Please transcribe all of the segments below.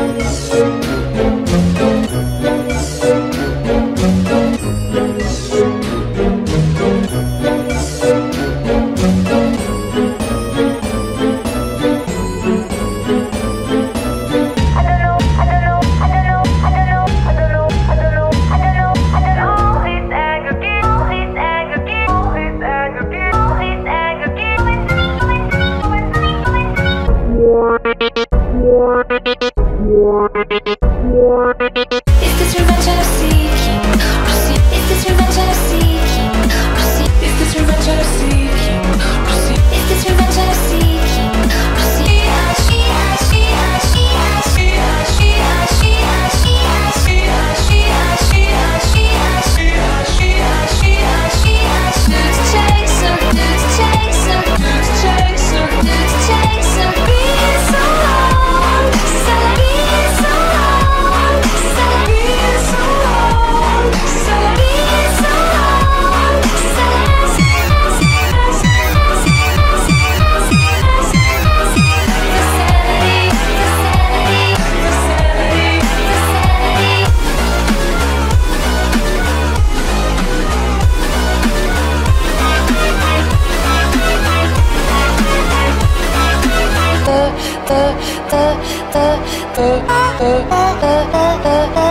Thank D d d d d d d d d.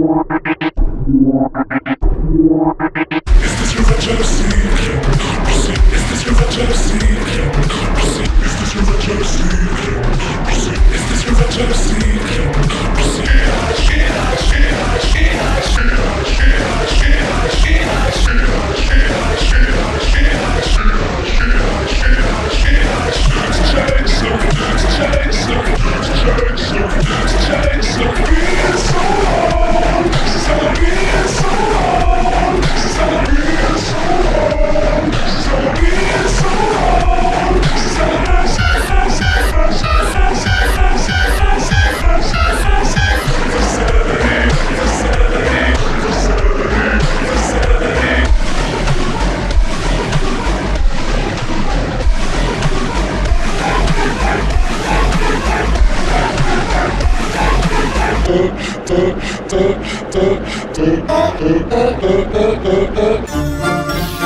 subscribe Thank